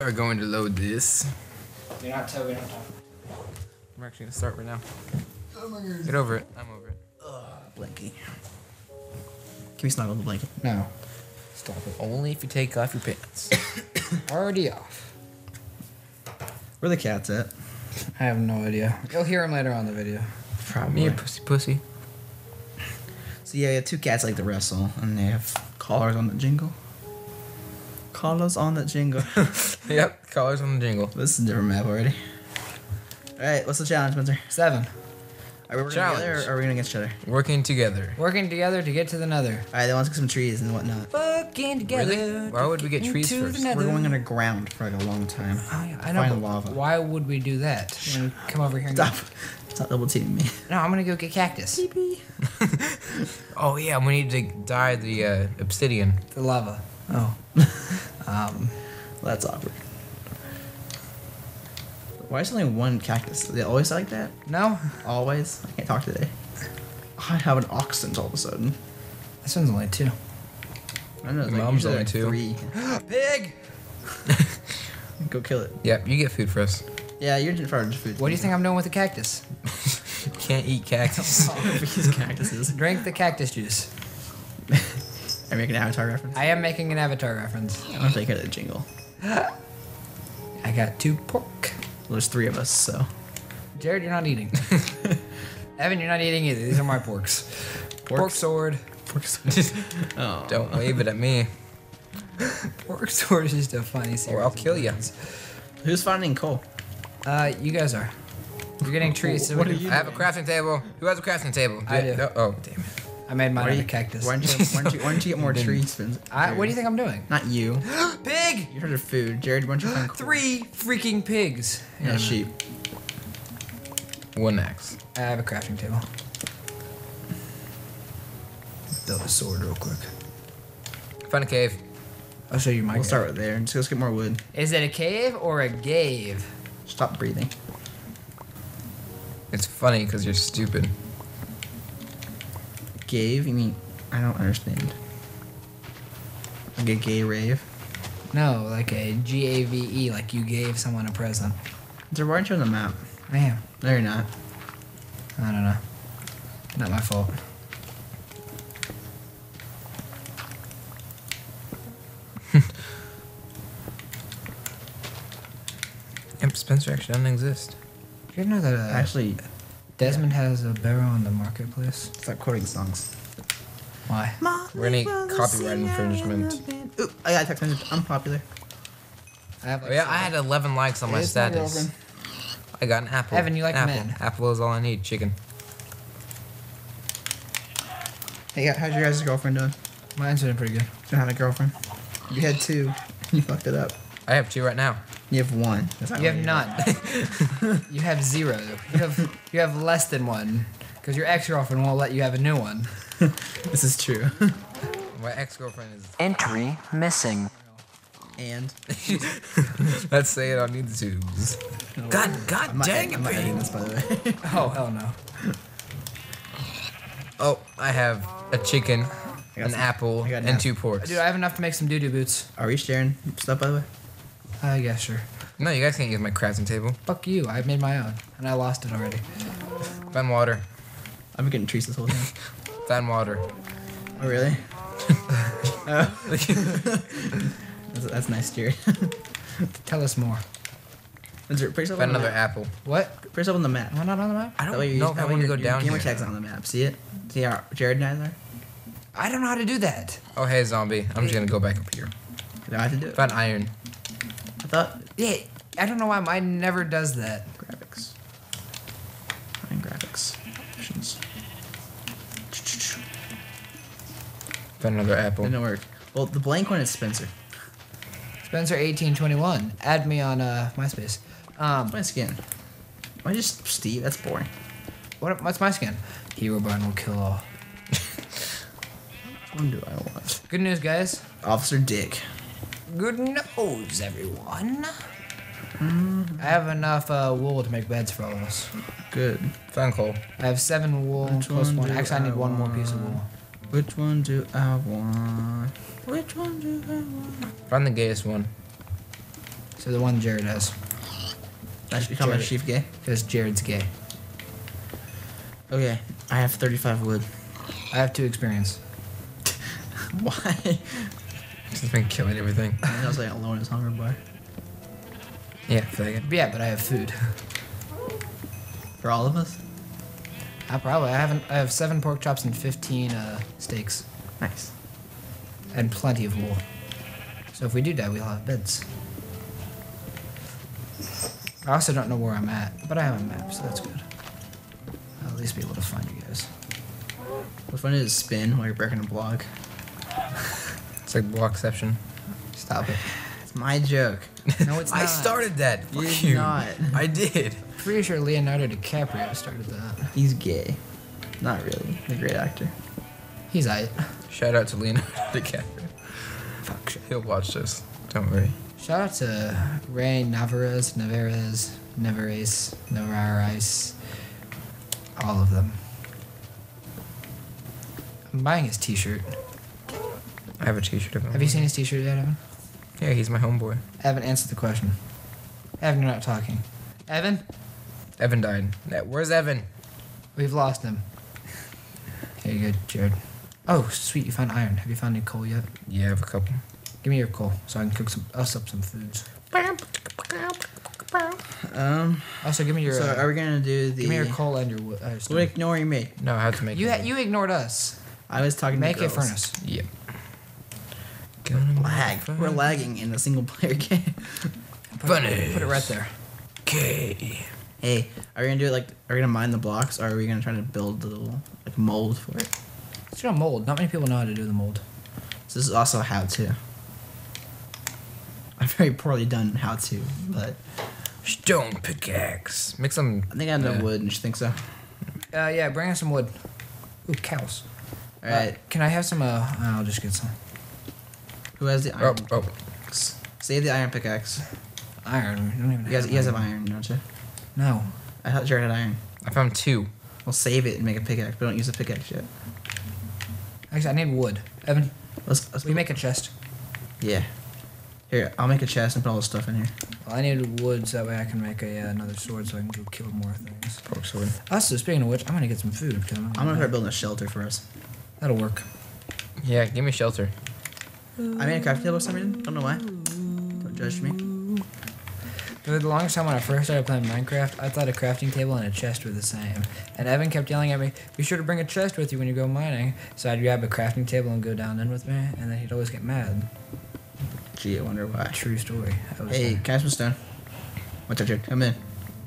are going to load this. You're not Toby, not Tom. I'm actually gonna start right now. Oh Get over it. I'm over it. Blankie. Can we snuggle the blanket? No. Stop it. Only if you take off your pants. Already off. Where the cats at? I have no idea. You'll hear him later on in the video. Me a pussy pussy. So yeah, yeah, two cats like to wrestle, and they have collars on the jingle. Collars on the jingle. Yep, collars on the jingle. this is a different map already. All right, what's the challenge, Spencer? Seven. Are we working Challenge. together or are we going against each other? Working together. Working together to get to the nether. All right, then let's get some trees and whatnot. Working together. Really? Why would we get trees first? nether. We're going underground for like a long time. Oh, yeah, I know. Find but lava. Why would we do that? When we come over here and Stop. Stop double teaming me. No, I'm gonna go get cactus. Oh yeah, we need to dye the uh, obsidian. The lava. Oh. um. That's awkward. Why is there only one cactus? They always like that? No. Always? I can't talk today. I have an oxen all of a sudden. This one's only two. I know. Mom's Like, usually only like two. Three. Pig. Go kill it. Yep, you get food first. Yeah, you're in charge of food. What do you think I'm doing with the cactus? Can't eat cactus. These cactuses. Drink the cactus juice. I make an avatar reference. I am making an avatar reference. I'm gonna take care of the jingle. I got two pork. There's three of us, so. Jared, you're not eating. Evan, you're not eating either. These are my porks. Pork sword. Pork sword. oh. Don't wave it at me, Pork sword is just a funny series. or I'll kill you. Who's finding coal? Uh, you guys are. You're getting trees. So What are you I have a crafting table. Who has a crafting table? I do. No- Oh, damn it. I made mine Why out do of cactus. Why don't you, why don't you, why don't you get more Didn't. trees, Spencer? I, what do you think I'm doing? Not you. Pig! You're charge of food. Jared, why don't you find coal? Three freaking pigs. Yeah, sheep. One axe. I have a crafting table. Build a sword real quick. Find a cave. I'll show you my. We'll cave. start right there. Just let's get more wood. Is it a cave or a cave? Stop breathing. It's funny because you're stupid. Gave? You mean I don't understand. Like a gay rave? No, like a G A V E, like you gave someone a present. Why aren't you on the map? I am. No, you're not. I don't know. Not my fault. Spencer actually doesn't exist. Did you know that uh, Actually, Desmond has a barrel on the marketplace? stop quoting songs. Why? We're gonna need copyright infringement. Oop, I got a text message. Unpopular. I have Oh like yeah, I had 11 likes on my It's my status. girlfriend. I got an apple. Evan, you like apple. men. Apple is all I need. Chicken. Hey, how's your guys' girlfriend doing? Mine's doing pretty good. You don't have a girlfriend? You had two. You fucked it up. I have two right now. You have one. That's You have none. you have zero. You have you have less than one, because your ex girlfriend won't let you have a new one. This is true. My ex-girlfriend is. Entry missing. and Let's say it on YouTube's. God, God I'm not, dang I'm it, not this by the way. Oh hell no. Oh, I have a chicken, an some- apple, an and apple. two porks. Dude, I have enough to make some doo doo boots. Are we sharing stuff by the way? Uh, I guess sure. No, you guys can't use my crafting table. Fuck you. I made my own, and I lost it already. Find water. I've been getting trees this whole time. Find water. Oh really? Oh. That's, that's nice, Jared. Tell us more. Is there, put yourself Find on another map. apple. What? Put yourself on the map. Am I not on the map? I That don't way you- know if that I way want to your- go your down gamer here. tag's on the map. See it? See how Jared and I are? I don't know how to do that. Oh, hey, zombie. I'm just gonna go back up here. You don't have to do it. Find iron. I thought Yeah, I don't know why mine never does that. graphics. Find graphics. Options. Find another apple. Didn't work. Well, the blank one is Spencer. Spencer eighteen twenty one. Add me on uh, MySpace. Um, My skin. Why just Steve? That's boring. what? What's my skin? Herobrine will kill all. Which one do I want? Good news, guys. Officer Dick. Good news, everyone. I have enough uh, wool to make beds for all of us. Good. Find coal. I have seven wool Which plus one one. Actually, I need I one more piece of wool. Which one do I want? Which one do I want? Find the gayest one. So the one Jared has, That's you call my Jared. chief gay. because Jared's gay. Okay, I have 35 wood. I have two experience. Why? He's been killing everything. I was like alone his hunger bar. Yeah, faggot. Yeah, but I have food. For all of us? I probably I haven't. I have seven pork chops and fifteen uh, steaks, Nice. and plenty of wool. So if we do die, we'll have beds. I also don't know where I'm at, but I have a map, so that's good. I'll at least be able to find you guys. What fun is spin while you're breaking a block? It's like blockception. Stop it. It's my joke. No, it's not. I started that. You Fuck did you. not. I did. Pretty sure Leonardo DiCaprio started that. He's gay. Not really. A great actor. He's I. Shout out to Leonardo DiCaprio. Fuck shit. He'll watch this. Don't worry. Shout out to Ray Navarez, Navarez, Navarez, Navarez, all of them. I'm buying his T-shirt. I have a T-shirt of him. Have you seen his T-shirt yet, Evan? Yeah, he's my homeboy. Evan, answer the question. Evan, you're not talking. Evan, Evan died. Where's Evan? we've lost him. Here you go, Jared. Oh, sweet, you found iron. Have you found any coal yet? Yeah, I have a couple. Give me your coal so I can cook some us up some foods. Um. Also, give me your. So uh, are we gonna do the? give me your coal and your wood. Uh, What stone. ignoring me? No, I have to make you it. ha- you ignored us. I was talking Make to a furnace. Yep. Gonna Lag. make We're lagging in a single player game. Put Furnace. it, put it right there. Okay. hey, are we gonna do it like? Are we gonna mine the blocks, or are we gonna try to build the little like mold for it? Let's do a mold. Not many people know how to do the mold. So this is also a how to. I'm very poorly done how to, but Stone pickaxe. Make some. I think I have enough Yeah. wood. And you think so? Uh, yeah, bring us some wood. Ooh, cows. All right. Uh, can I have some? Uh, I'll just get some Who has the Oh, iron? oh. pickaxe? Save the iron pickaxe. iron. We don't even You guys, have you guys have iron, don't you? No. I thought Jared had iron. I found two. We'll save it and make a pickaxe, but don't use the pickaxe yet. Actually, I need wood. Evan, Let's, let's we make a chest. Yeah. Here, I'll make a chest and put all the stuff in here. Well, I need wood so that way I can make a uh, another sword so I can go kill more things. Pork sword. Also, speaking of which, I'm gonna get some food I'm, I'm gonna start building a shelter for us. That'll work. Yeah, give me shelter. I made a crafting table for some reason. Don't know why. Don't judge me. For the longest time when I first started playing Minecraft, I thought a crafting table and a chest were the same. And Evan kept yelling at me, "Be sure to bring a chest with you when you go mining." So I'd grab a crafting table and go down in with me, and then he'd always get mad. Gee, I wonder why. True story. Hey, can I have some stone? What's up, dude? Come in.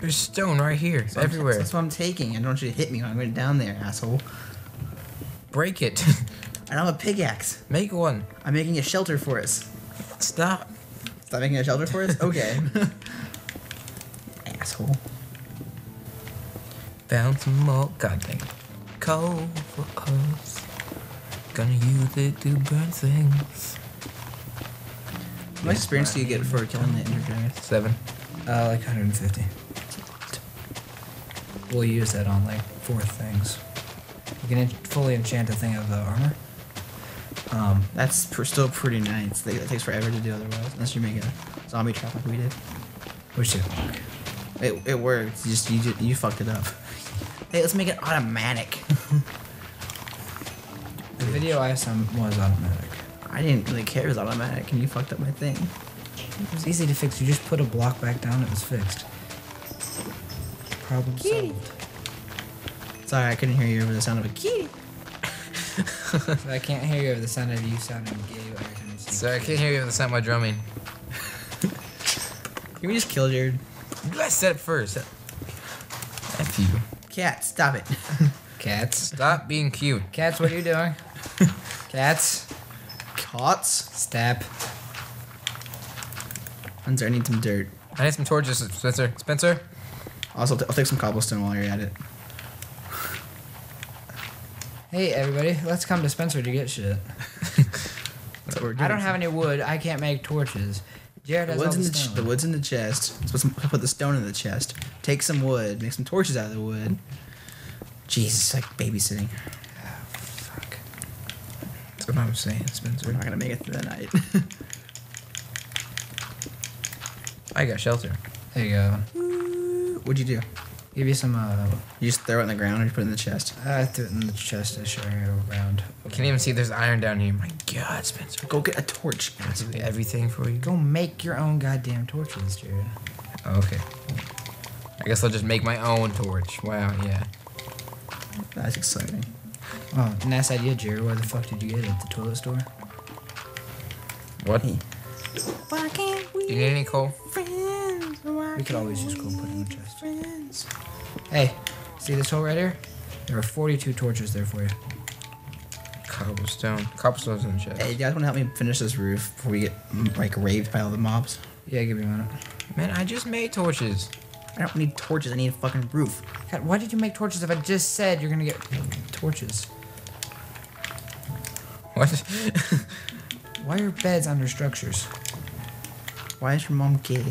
There's stone right here. It's everywhere. That's what I'm taking. I don't want you to hit me when I'm going down there, asshole. Break it. I don't have a pickaxe. Make one. I'm making a shelter for us. Stop. Stop making a shelter for us? Okay. asshole. Found some more goddamn coal for us. Gonna use it to burn things. What much experience do you get for killing the ender dragon? Seven. uh, like 150. We'll use that on like four things. You can fully enchant a thing of uh, armor. Um, That's pr- still pretty nice. It takes forever to do otherwise, unless you make a zombie trap like we did. which didn't work. It, it worked. You just you, ju- you fucked it up. Hey, let's make it automatic. The video I saw was automatic. I didn't really care it was automatic, and you fucked up my thing. It was easy to fix. You just put a block back down, it was fixed. Problem solved. Sorry, I couldn't hear you over the sound of a kitty. I can't hear you over the sound of you sounding gay every time you So I can't hear you with the sound of my drumming. Can we just kill Jared? I said it first. F you. Cat, stop it. Cats. Stop being cute. Cats, what are you doing? Cats. Cots? Step. Hunter, I need some dirt. I need some torches, Spencer. Spencer? Also, I'll take some cobblestone while you're at it. Hey everybody, let's come to Spencer to get shit. That's what we're doing. I don't have any wood. I can't make torches. Jared The has wood's, all in the the, ch- stone. the wood's in the chest. Let's put, some, put the stone in the chest. Take some wood. Make some torches out of the wood. Jesus, like babysitting. Fuck. That's what I'm saying, Spencer. We're not gonna make it through the night. I got shelter. There you go. What'd you do? Give you some. Uh, You just throw it in the ground or you put it in the chest? I threw it in the chest. I show you around. Can't even see there's iron down here. My God, Spencer. Go get a torch. I do everything for you. Go make your own goddamn torches, Jared. Oh, okay. I guess I'll just make my own torch. Wow, yeah. That's exciting. Oh, nice idea, Jared. Where the fuck did you get it? At the toilet store? What? Hey. Do you need any coal? Friends, We could always just go put it in the chest. Hey, see this hole right here? There are 42 torches there for you. Cobblestone. Cobblestone's in the chest. Hey, you guys want to help me finish this roof before we get mm, like raved by all the mobs? Yeah, give me a minute. Man, I just made torches. I don't need torches. I need a fucking roof. God, why did you make torches if I just said you're gonna get torches? What? Why are beds under structures? Why is your mom gay?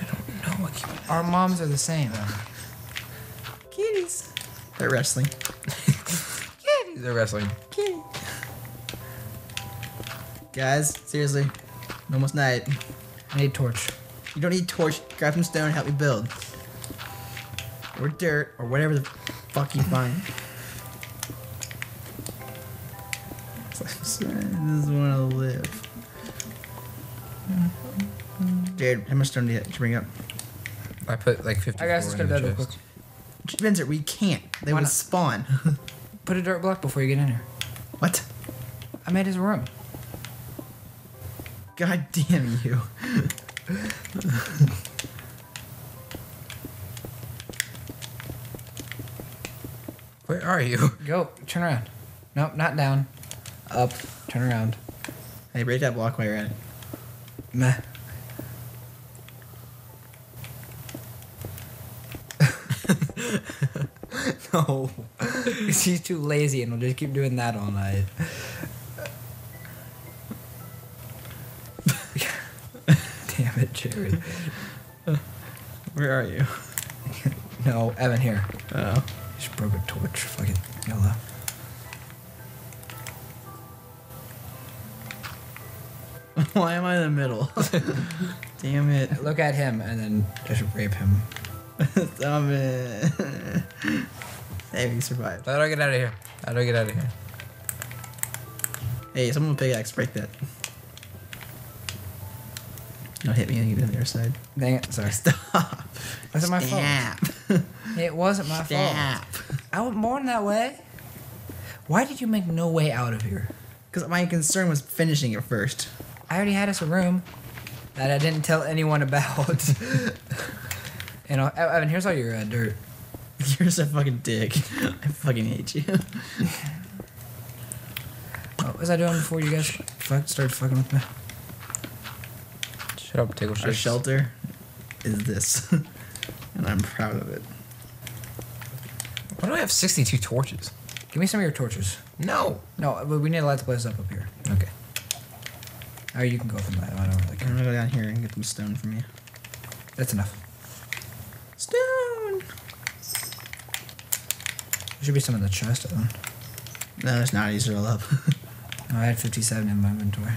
I can't. Know. Our moms are the same. Kitties. They're wrestling. They're wrestling. Guys, seriously, almost night. I need a torch. You don't need torch. Grab some stone. And help me build. Or dirt, or whatever the fuck you find. this is where I live. Jared, how much stone do you have to bring up? I put like 50. I guess let's go to bed real quick. Spencer, we can't. They Why would not? spawn. Put a dirt block before you get in here. what? I made his room. God damn you. Where are you? Go, turn around. Nope, not down. Up, turn around. Hey, break that block while you're at it. Meh. no. He's too lazy and we'll just keep doing that all night. Damn it, Jared. Where are you? No, Evan, here. Oh. Just broke a torch. Fuck it. YOLO. Why am I in the middle? damn it. Look at him and then just rape him. Stop it. Hey, we survived. How do I get out of here? How do I get out of here? Hey, someone pickaxe, break that. Don't hit me and get on the other side. Dang it. Sorry. Stop. Was it my fault? It wasn't my fault. Stop. I was born that way. Why did you make no way out of here? Because my concern was finishing it first. I already had us a room that I didn't tell anyone about. you know, Evan, here's all your uh, dirt. You're such a fucking dick. I fucking hate you. What was I doing before you guys fuck, started fucking with me? Shut up, tickle Our shit. shelter is this. and I'm proud of it. Why do I have 62 torches? Give me some of your torches. No. No, but we need to light the place up up here. Okay. Or you can go from that. I don't really I'm gonna go down here and get some stone from you. That's enough. Stone! There should be some in the chest. Evan. No, it's not. These are all up. Oh, I had 57 in my inventory.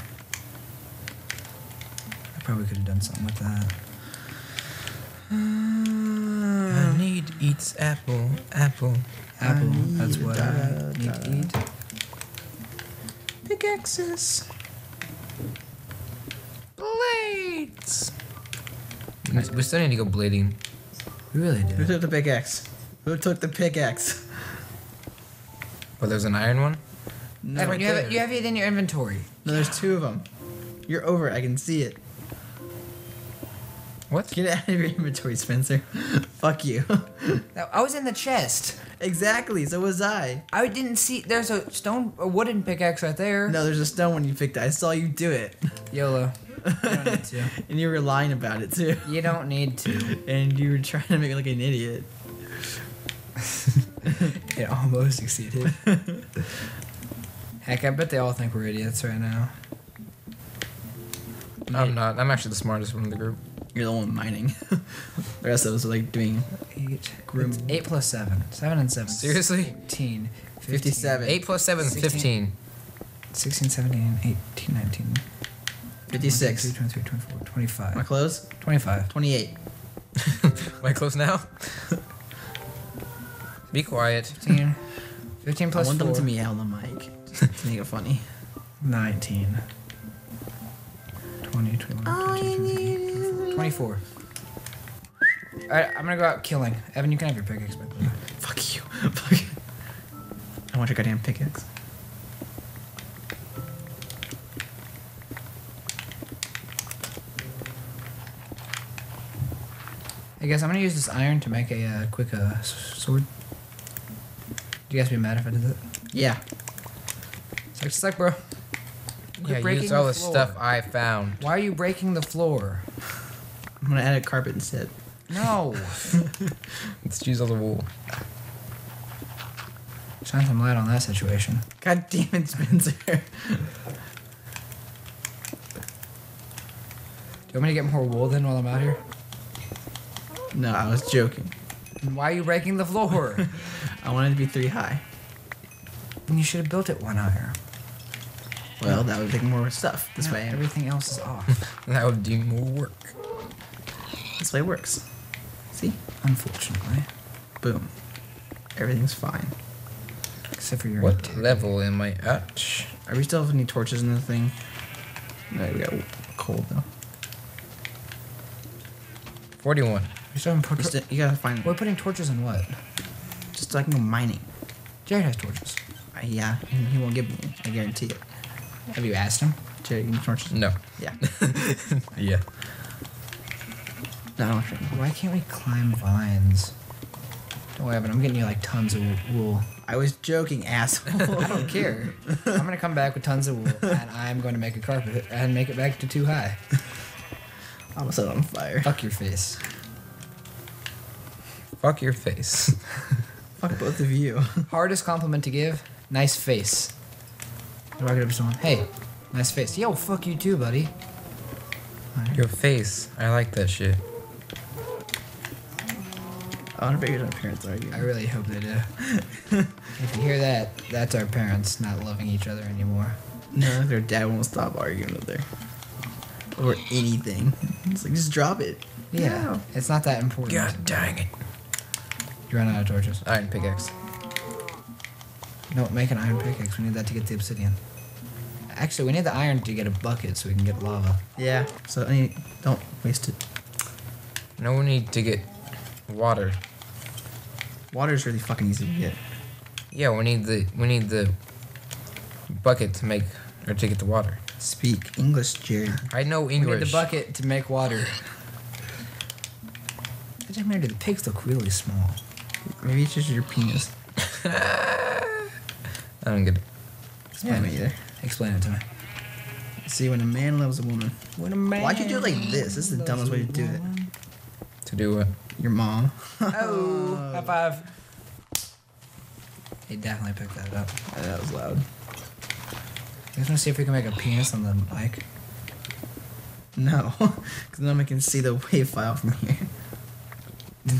I probably could have done something with that. Uh, I need eats apple, apple. Apple, that's what da- I need da- to eat. Pickaxes. Blades. We still need to go blading. We really Who do. took the pickaxe? Who took the pickaxe? Oh, there's an iron one? No, Evan, right you, have it, you have it in your inventory. no, there's two of them. You're over it. I can see it. What? Get it out of your inventory, Spencer. Fuck you. Now, I was in the chest. exactly. So was I. I didn't see. There's a stone, a wooden pickaxe right there. No, there's a stone when you picked it. I saw you do it, YOLO. You don't need to. and you were lying about it too. You don't need to. And you were trying to make it like an idiot. It almost succeeded. Heck, I bet they all think we're idiots right now. I'm not. I'm actually the smartest one in the group. You're the one mining. the rest of us are like doing Eight. Grim. It's eight plus seven. Seven and seven. Seriously? 18. 57. 8 plus 7 is 16. 15. 16, 17, 18, 19. 56. 22, 23, 24, Am I close? 25. 28. Am I close now? Be quiet. 15. 15 plus I want 4. them to meow on the mic. Just to make it funny. 19. 20, 21, 22, 24. Alright, I'm gonna go out killing. Evan, you can have your pickaxe back there. Fuck you. Fuck you. I want your goddamn pickaxe. I guess I'm gonna use this iron to make a uh, quick uh, sword. Do you guys be mad if I did that? Yeah. Suck, suck, bro. Quit Yeah, breaking use all the the stuff I found. Why are you breaking the floor? I'm gonna add a carpet instead. No. Let's use all the wool. Shine some light on that situation. God damn it, Spencer. Do you want me to get more wool then while I'm out here? no, I was joking. Why are you breaking the floor? I wanted to be three high. then you should have built it one higher. Well, that would take more stuff. This Now way, everything else is off. That would do more work. this way it works. See? Unfortunately. Boom. Everything's fine. Except for your What level am I at? Are we still have any torches in the thing? No, we got coal though. 41. You're still having You, tor- you gotta find We're putting torches in what? So I can go mining. Jared has torches. Uh, yeah, and he won't give me. I guarantee it. Have you asked him? Jerry, give me torches. No. Yeah. Yeah. No, I don't want. Why can't we climb vines? Don't worry, but I'm getting you like tons of wool. I was joking, asshole. I don't care. I'm gonna come back with tons of wool, and I'm going to make a carpet and make it back to too high. I was set on fire. Fuck your face. Fuck your face. Fuck both of you. Hardest compliment to give: nice face. You walk up to someone, hey, nice face. Yo, fuck you too, buddy. your face. I like that shit. I wonder if your parents arguing. I really hope they do. if you hear that, that's our parents not loving each other anymore. No, their dad won't stop arguing with her. Or anything. It's like, just drop it. Yeah, No. it's not that important. God dang it. You run out of torches. Iron pickaxe. No, make an iron pickaxe. We need that to get the obsidian. Actually, we need the iron to get a bucket so we can get lava. Yeah. So I mean, don't waste it. No one need to get water. Water is really fucking easy to get. Yeah, we need the we need the bucket to make or to get the water. Speak English, Jerry. I know We need the bucket to make water. I just made the pigs look really small. Maybe it's just your penis. I don't get it. Explain Yeah, me either. Explain it to me. See, when a man loves a woman, When a man why'd you do it like this? This is the dumbest way to do it. To do what? Your mom. Oh, high five. He definitely picked that up. that was loud. You guys want to see if we can make a penis on the mic? No, because then I can see the wave file from here.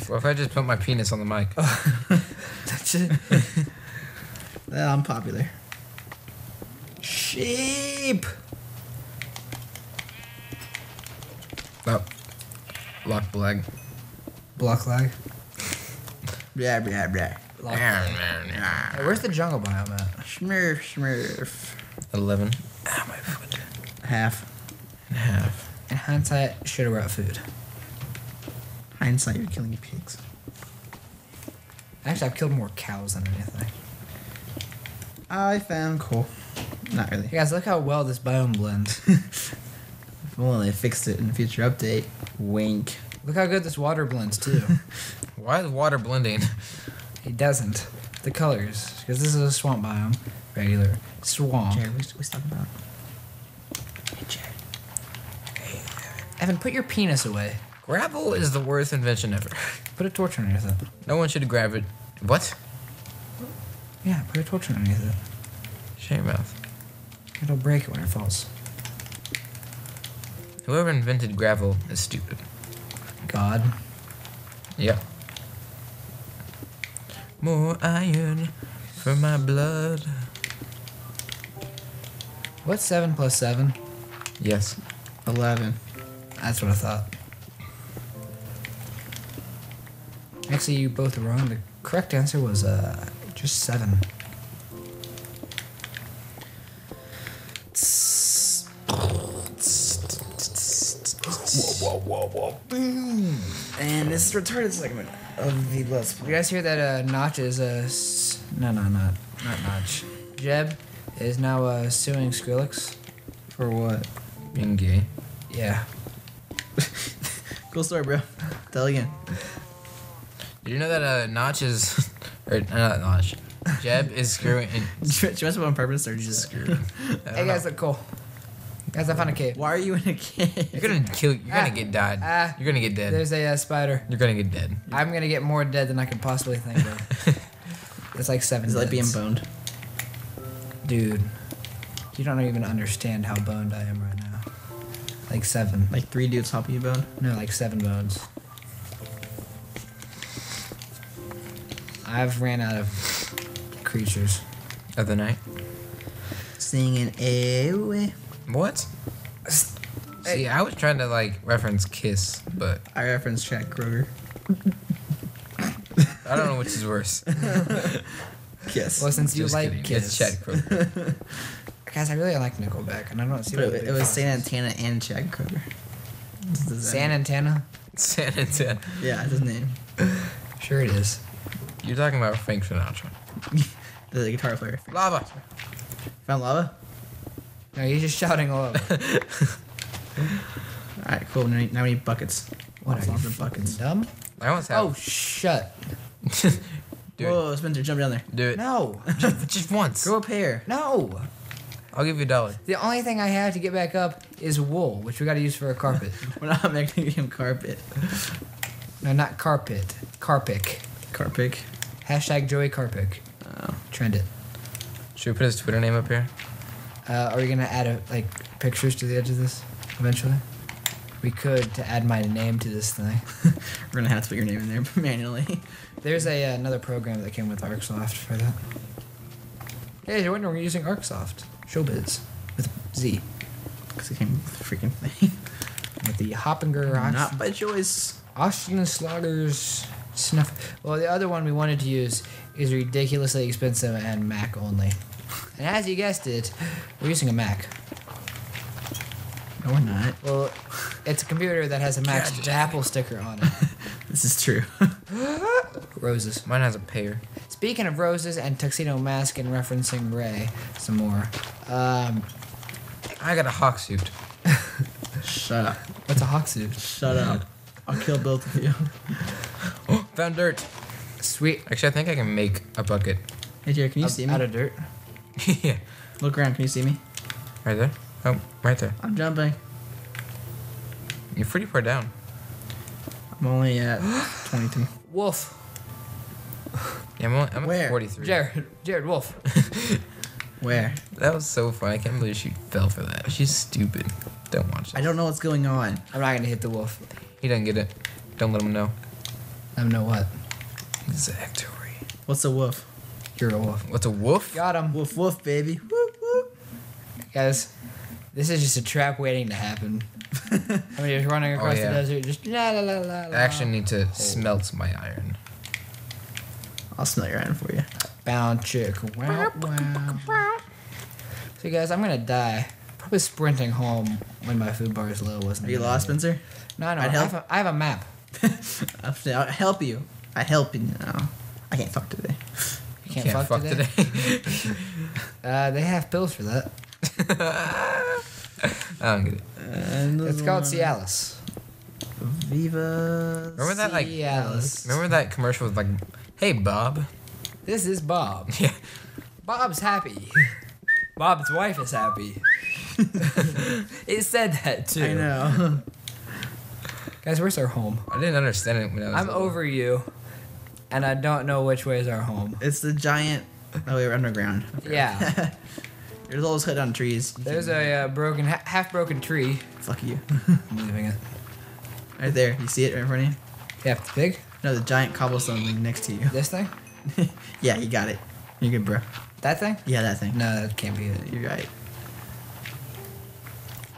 Well, if I just put my penis on the mic. That's it. Well, I'm popular. Sheep. Oh. Lock blag. Block lag. Blah blah blah. Lock. Hey, where's the jungle biome at? Smurf, smurf. 11. Ah, my foot. Half. And half. In hindsight, should have brought food. Hindsight, you're killing pigs. Actually, I've killed more cows than anything. I found coal. Not really. Hey guys, look how well this biome blends. Well, they fixed it in a future update. Wink. look how good this water blends too. Why is water blending? it doesn't. The colors, because this is a swamp biome. Regular swamp. Jared, what we talking about? Hey, Jared. Evan, put your penis away. Gravel is the worst invention ever. Put a torch underneath it. No one should grab it. What? Yeah, put a torch underneath it. Shut your mouth. It'll break it when it falls. Whoever invented gravel is stupid. God. Yeah. More iron for my blood. What's seven plus seven? Yes. Eleven. That's what I thought. Actually, you both were wrong. The correct answer was uh, just seven. Whoa, whoa, whoa, whoa. And this is retarded segment of the Let's You guys hear that uh, Notch is uh, s- no, no, not not Notch. Jeb is now uh, suing Skrillex. For what? Being gay. Yeah. Cool story, bro. Tell again. Did you know that uh, Notch is, or not Notch, Jeb is screwing. Did you mess up on purpose or you just screw? Hey guys, look cool. Guys, I found a cave. Why are you in a cave? You're gonna kill. You're gonna Ah. get died. Ah. You're gonna get dead. There's a uh, spider. You're gonna get dead. I'm gonna get more dead than I could possibly think of. it's like seven. Is it like being deads. boned? Dude, you don't even understand how boned I am right now. Like seven. Like three dudes hopping you bone? No, like seven bones. I've ran out of creatures. Of the night. Singing away. What? See, I was trying to like reference Kiss, but I reference Chad Kroeger. I don't know which is worse. Kiss. Well, since you Just like kidding. Kiss, It's Chad Kroeger. guys, I really like Nickelback, and I don't see But what it, it was Santa Antana and Chad Kroeger. Does that- San Antana. San Antonio. Yeah, that's his name. Sure, it is. You're talking about Frank Sinatra. The guitar player. Lava. Found lava? No, he's just shouting all over. Alright, cool. Now we, now we need buckets. What Lots are you of buckets. dumb? I almost have. Oh, shut. Do it. Whoa, Spencer, jump down there. Do it. No, Just, just once. Go up here. no. I'll give you a dollar. The only thing I have to get back up is wool, which we got to use for a carpet. We're not making him carpet. no, not carpet. Carpic. Carpic. Hashtag Joey Carpic. Oh. Trend it. Should we put his Twitter name up here? Uh, are we gonna add a, like pictures to the edge of this eventually? We could to add my name to this thing. We're gonna have to put your name in there manually. There's a uh, another program that came with ArcSoft for that. Hey, you're wondering we're using ArcSoft Showbiz with Z Because it came with the freaking thing. with the Hoppinger Not by choice. Austin Slaughter's snuff. Well, the other one we wanted to use is ridiculously expensive and Mac only. And as you guessed it, we're using a Mac. No, we're not. Well, it's a computer that has a Mac Apple sticker on it. This is true. Roses. Mine has a pair. Speaking of roses and tuxedo mask and referencing Ray some more. Um, I got a hawk suit. Shut up. what's a hawk suit? Shut up. I'll kill both of you. Found dirt. Sweet. Actually, I think I can make a bucket. Hey, Jared, can you Out- see me? Out of dirt. yeah. Look around. Can you see me? Right there. Oh, right there. I'm jumping. You're pretty far down. I'm only at 22. Wolf. Yeah, I'm, only, I'm Where? at 43. Jared. Jared Wolf. Where? That was so funny. I can't believe she fell for that. She's stupid. Don't watch I don't know what's going on. I'm not gonna hit the wolf. He doesn't get it. Don't let him know. I don't know what. Exactly. What's a wolf? You're a wolf. What's a wolf? Got him. Woof woof, baby. Whoop whoop. Guys, this is just a trap waiting to happen. I mean, you're running across oh, yeah. the desert, just la la la la. I la. actually need to smelt my iron. I'll smell your iron for you. Bound chick. Wow, wow. So, guys, I'm gonna die. Probably sprinting home when my food bar is low. Wasn't Are you lost, Spencer? No, no. I'd I help. have, a, I have a map. I'll I'll help you. I help you now. I can't fuck today. You can't, fuck, today. Uh, they have pills for that. I don't get it. And It's called Cialis. Viva. Remember that like? Cialis. Remember that commercial with like, "Hey Bob." This is Bob. Yeah. Bob's happy. Bob's wife is happy. it said that too. I know. Guys, where's our home? I didn't understand it when I was. I'm little. over you, and I don't know which way is our home. it's the giant. Oh, we were underground. Yeah. There's all those on trees. There's a uh, broken, ha- half broken tree. Fuck you. I'm leaving it. right there. You see it right in front of you? Yeah, it's big. No, the giant cobblestone thing next to you. This thing? yeah, you got it. You're good, bro. That thing? Yeah, that thing. No, that can't be it. You're right.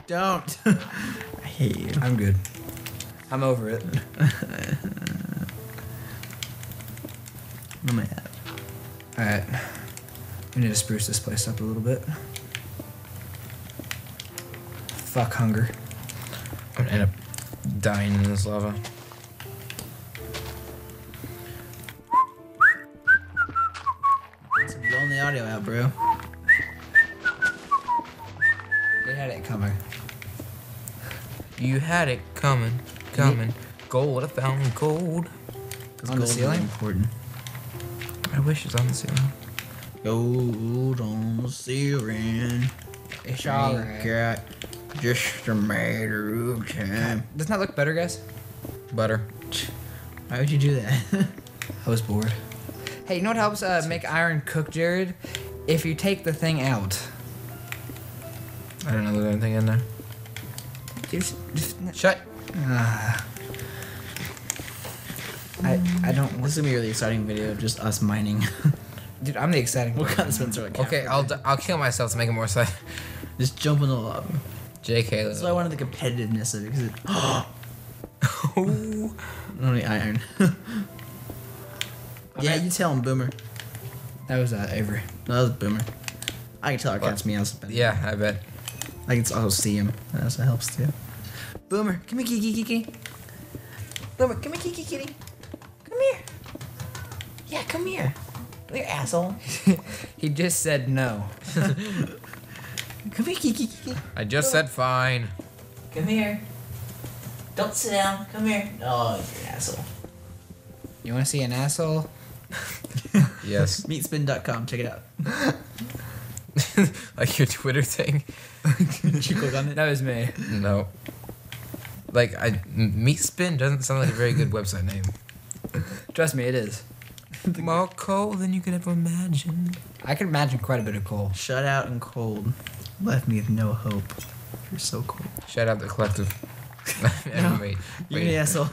Don't. I hate you. I'm good. I'm over it. What am I at? Alright. We need to spruce this place up a little bit. Fuck hunger. I'm gonna end up dying in this lava. It's blowing the audio out, bro. They had it coming. You had it coming, coming. Gold, I found gold. 'Cause On the gold is ceiling? Important. I wish it was on the ceiling. Gold on the ceiling. It's Ain't alright. got just a matter of time. Doesn't that look better, guys? Butter. Why would you do that? I was bored. Hey, you know what helps uh, make iron cook, Jared? If you take the thing out. I don't know there's anything in there. Just, just, Shut. Ah. I, I don't this is gonna be a really exciting video of just us mining. Dude, I'm the exciting what kind of Spencer? Like Okay, I'll d- I'll kill myself to make it more exciting. just jump in the lava. JK. That's why I wanted the competitiveness of it because it. Ooh. Only iron. yeah, you tell him, Boomer. That was uh, Avery. No, that was Boomer. I can tell our cat's meows. better. Yeah, I bet. I can also see him. That also helps too. Boomer, come here, kitty, kitty. Boomer, come here, kitty, kitty. Come here. Yeah, come here. You asshole. He just said no. Come here, kitty, kitty. I just said fine. Come here. Don't sit down. Come here. Oh, you're an asshole. You want to see an asshole? Yes. Meatspin.com. Check it out. like your Twitter thing. Did you click on it? That was me. No. Like I, meat spin doesn't sound like a very good website name. Trust me, it is. More coal than you could ever imagine. I can imagine quite a bit of coal. Shut out and cold. Left me with no hope. You're so cold. Shout out the collective. No. wait, You're wait. an asshole.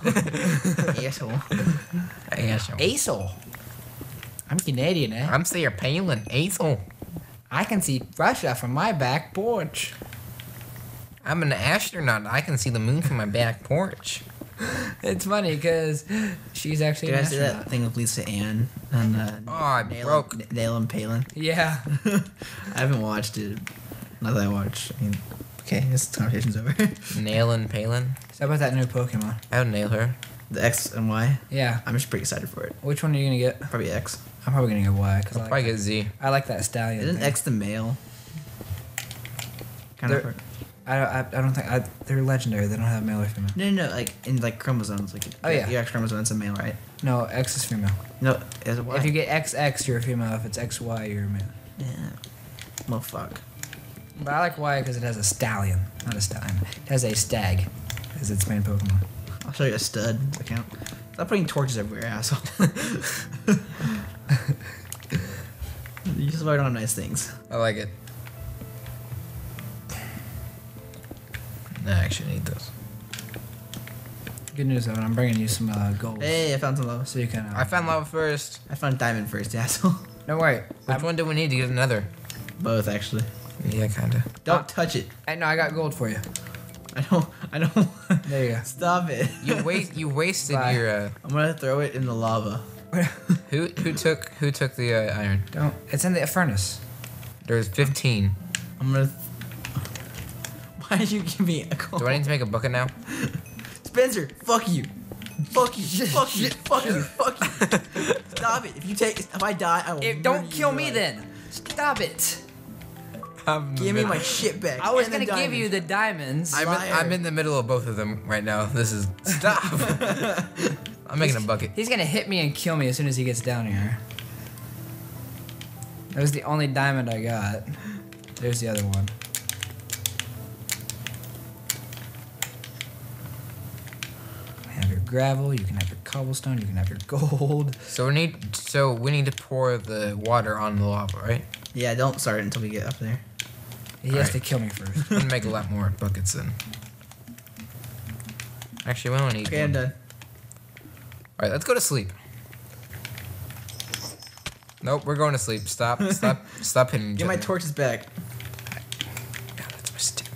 asshole. Asshole. Asshole. I'm Canadian, eh? I'm Sarah Palin. Asshole. I can see Russia from my back porch. I'm an astronaut. I can see the moon from my back porch. It's funny because she's actually Did an I see that thing with Lisa Ann and uh, Oh, I Nail- broke. Nail and Palin? Yeah. I haven't watched it. Not that I watched. I mean, okay, this conversation's over. Nailin Palin. So how about that new Pokemon? I would nail her. the X and Y. Yeah. I'm just pretty excited for it. Which one are you gonna get? Probably X. I'm probably gonna get Y because I, I'll probably like get Z. I like that stallion. Isn't thing. X the male? Kind They're- of. I don't. I, I don't think I, they're legendary. They don't have male or female. No, no, no. Like in like chromosomes. Like Oh, yeah. your X chromosome, it's a male, right? No, X is female. No, it Y? If you get XX, you're a female. If it's XY, you're a male. yeah. Well, fuck. But I like Y because it has a stallion, not a stallion. It has a stag as its main Pokemon. I'll show you a stud account. Stop putting torches everywhere, asshole. you just write on nice things. I like it. I actually need those. Good news, Evan. I'm bringing you some uh, gold. Hey, I found some lava. So you can. Uh, I found lava first. I found diamond first, you asshole. don't worry. Which one do we need to get another? Both actually. Yeah, kinda. Don't touch it. I know I got gold for you. I don't. I don't. There you go. Stop it. You wait. You wasted Bye. your. Uh, I'm gonna throw it in the lava. who who took who took the uh, iron? don't. It's in the furnace. There's 15. I'm gonna. Why did you give me a call? Do I need to make a bucket now? Spencer, fuck you. Fuck you. Fuck you. Fuck you. Fuck you. Stop it. If you take. If I die, I will. It, murder don't kill in me life. then. Stop it. I'm Give me my shit back. I was gonna give you the diamonds. I'm in, I'm in the middle of both of them right now. This is stop. I'm making a bucket. He's gonna hit me and kill me as soon as he gets down here. That was the only diamond I got. There's the other one. You have your gravel, you can have your cobblestone, you can have your gold. So we need so we need to pour the water on the lava, right? Yeah, don't start it until we get up there. He has Alright. to kill me first. I'm gonna make a lot more buckets then. Actually, we only need Okay, I'm done. All right, let's go to sleep. Nope, we're going to sleep. Stop, stop, stop hitting Get my torches back. God, that's my stick.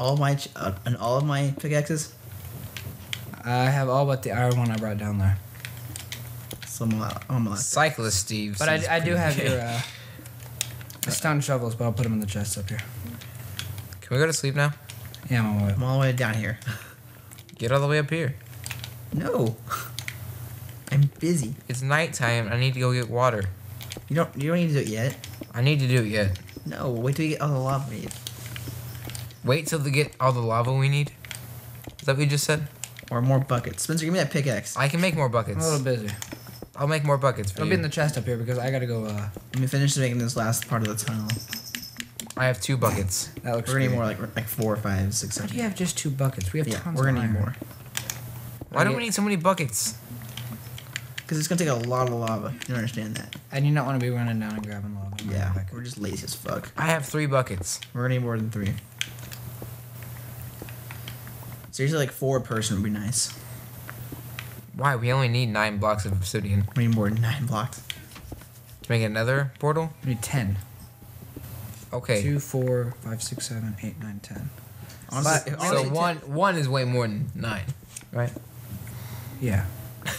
All my ch- uh, and all of my pickaxes. I have all but the iron one I brought down there. So I'm allowed. I'm allowed. Cyclist Steve. But seems I, I do pretty have gay. your uh, stone shovels, but I'll put them in the chest up here. Can we go to sleep now? Yeah, I'm on my way. I'm all the way down here. Get all the way up here. No. I'm busy. It's nighttime. I need to go get water. You don't. You don't need to do it yet. I need to do it yet. No. Wait till you get all the lava. Made. Wait till they get all the lava we need. Is that what you just said? Or more buckets. Spencer, give me that pickaxe. I can make more I'm buckets. a little busy. I'll make more buckets for It'll you. be in the chest up here because I gotta go. Uh, Let me finish making this last part of the tunnel. I have two buckets. that looks. We're gonna need more, like like four, five, six, Why do you have just two buckets? We have Yeah, tons we're gonna need more. Why do Okay. we need so many buckets? Because it's gonna take a lot of lava. You don't understand that. And you don't want to be running down and grabbing lava. Yeah. We're just lazy as fuck. I have three buckets. We're gonna need more than three. Seriously, like four person would be nice. Why? We only need nine blocks of obsidian We need more than nine blocks. to make another portal. We need ten. Okay. Two, four, five, six, seven, eight, nine, ten. Honestly, But- so one one is way more than nine, right? Yeah.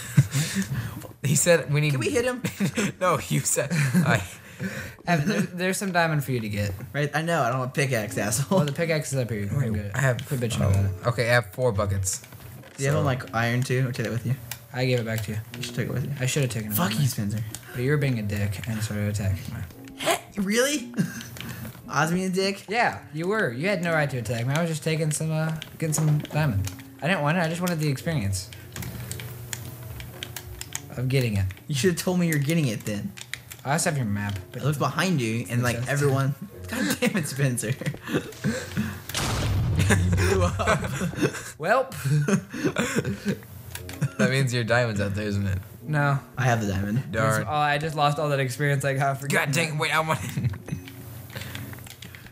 He said we need. Can we hit him? no, you said. I, Evan, there, there's some diamond for you to get. Right? I know. I don't want a pickaxe, asshole. Well, the pickaxe is up here. Come. I have. Quit bitching about it. Okay, I have four buckets. Do you have So- like iron too? Or take it with you? I gave it back to you. You should take it with you. I should have taken it. Fuck you. Spencer. But you were being a dick and started attacking me. Really? Oz being a dick? Yeah, you were. You had no right to attack me. I was just taking some, uh, getting some diamond. I didn't want it. I just wanted the experience of getting it. You should have told me you're getting it then. I also have your map. But I looked behind you and like Just- everyone. God damn it, Spencer. blew up. Well, That means your diamonds out there, isn't it? no. I have the diamond. Darn. Oh, I just lost all that experience I got for God getting dang! Wait, I want.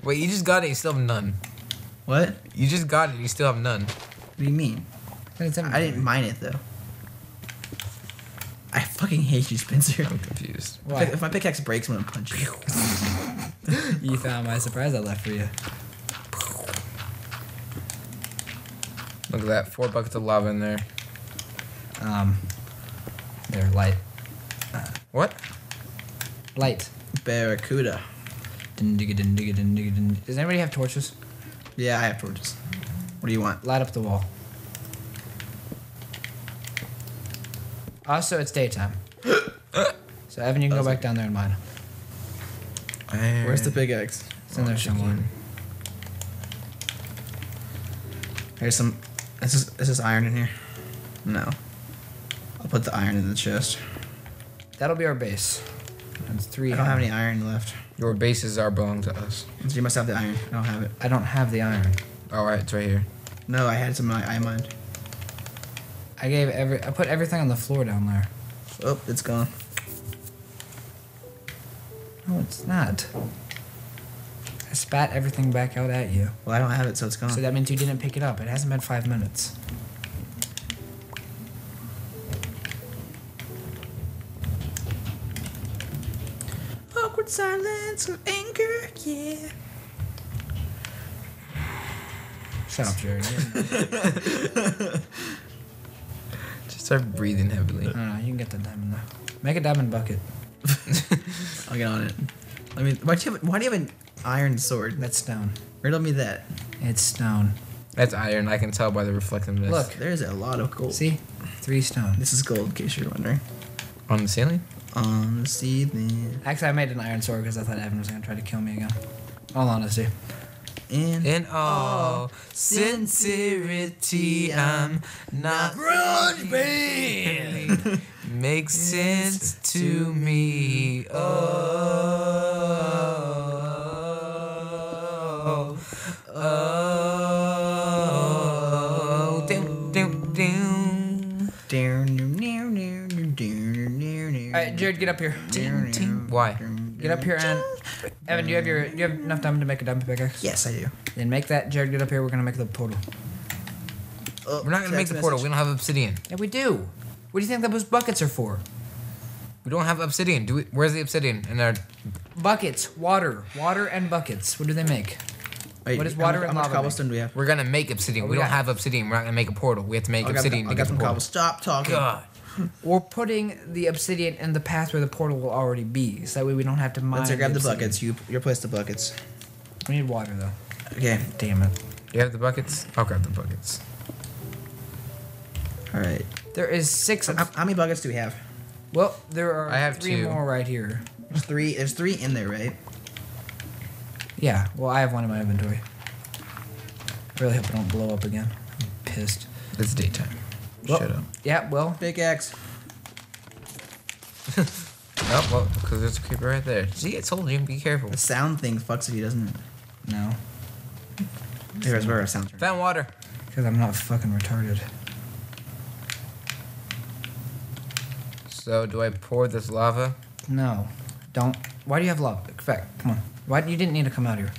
wait, you just got it. You still have none. What? You just got it. You still have none. What do you mean? I didn't mine it though. I fucking hate you, Spencer. I'm confused. Why? If my pickaxe breaks, when I'm gonna punch you. You found my surprise I left for you. Look at that. Four buckets of lava in there. Um, they're light. What? Light. Barracuda. Does anybody have torches? Yeah, I have torches. What do you want? Light up the wall. Oh, also, it's daytime. so Evan, you can go back down there and mine. Where's the pickaxe? It's in there somewhere. Here's some. Is this, is this iron in here? No. I'll put the iron in the chest. That'll be our base. That's three. I don't have any iron left. Your bases are belong to us. So you must have the iron. I don't have it. I don't have the iron. All right, it's right here. No, I had some I I mined. I gave every. I put everything on the floor down there. Oh, it's gone. No, it's not. I spat everything back out at you. Well, I don't have it, so it's gone. So that means you didn't pick it up. It hasn't been five minutes. Awkward silence of anger, yeah. Shut up, Jared. Just start breathing heavily. I don't know. You can get the diamond though. Make a diamond bucket. I'll get on it. I mean, why do you have, why do you have an iron sword? That's stone. Riddle me that. It's stone. That's iron. I can tell by the reflectiveness. Look. There's a lot of gold. See? Three stone. This is gold, in case you're wondering. on the ceiling. On the ceiling. Actually, I made an iron sword because I thought Evan was gonna try to kill me again. All honesty. And In all sincerity, I'm not Grunge band. Makes sense to me. Oh, oh, doom, doom, doom. All right, Jared, get up here. Why? Get up here and Evan, do you have your do you have enough diamond to make a diamond pickaxe? Yes, I do. Then make that. Jared, get up here. We're gonna make the portal. Oh, We're not gonna make text the portal. We don't have obsidian. Yeah, we do. What do you think those buckets are for? We don't have obsidian. Do we? Where's the obsidian? In our Buckets, water, water, and buckets. What do they make? Wait, What is how water much- and How much lava cobblestone do we have? We're gonna make obsidian. Oh, we we don't have obsidian. We're not gonna make a portal. We have to make oh, I'll get, obsidian I'll to get get the some portal. cobble. Stop talking. God. We're putting the obsidian in the path where the portal will already be, so that way we don't have to mine. Spencer, grab the obsidian. buckets. You, you place the buckets. We need water though. Okay. Damn it. Do you have the buckets? I'll grab the buckets. All right. There is six. How, how many buckets do we have? well, there are I have three two. more right here. There's three. There's three in there, right? Yeah. Well, I have one in my inventory. I really hope I don't blow up again. I'm pissed. It's daytime. Well- Shut up. Yeah. Well, Pickaxe. Oh well, because there's a creeper right there. See, I told you. Be careful. The sound thing fucks if he doesn't it? no, Here's where our sound. Found water. because I'm not fucking retarded. So do I pour this lava? No, don't. Why do you have lava? In fact, come on. Why you didn't need to come out here?